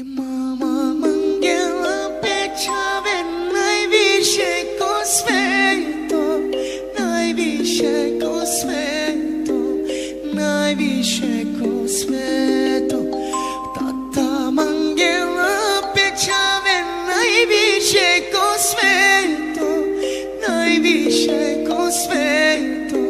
I mama Mangela obećave najviše ko sveto Najviše ko sveto Najviše ko sveto Tata Mangela sveto Najviše ko sveto Najviše ko sveto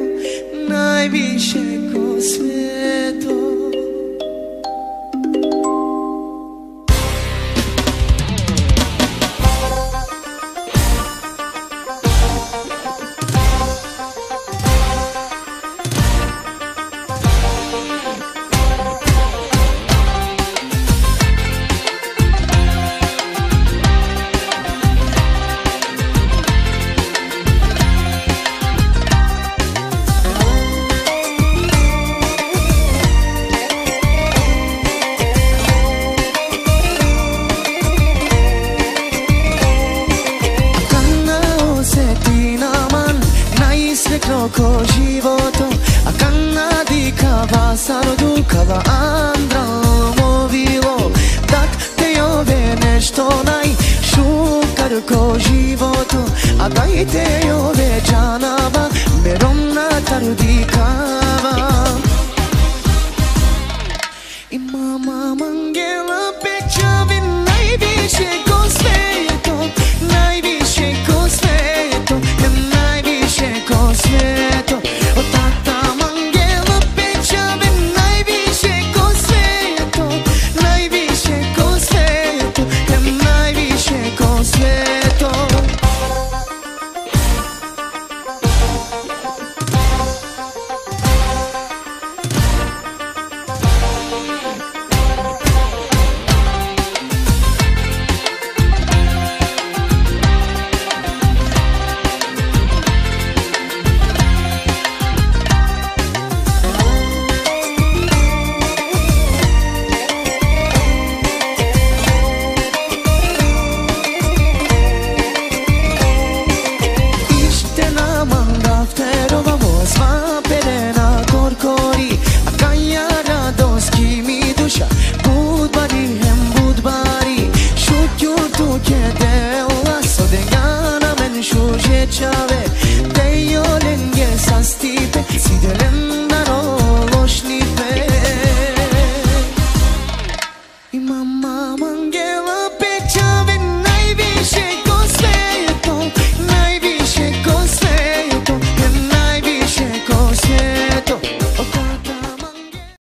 dikava sarodu kava andra movilo Tak te jove nešto naj šukar ko životo A dajte jove čanava merom na tarudikava I mama mangela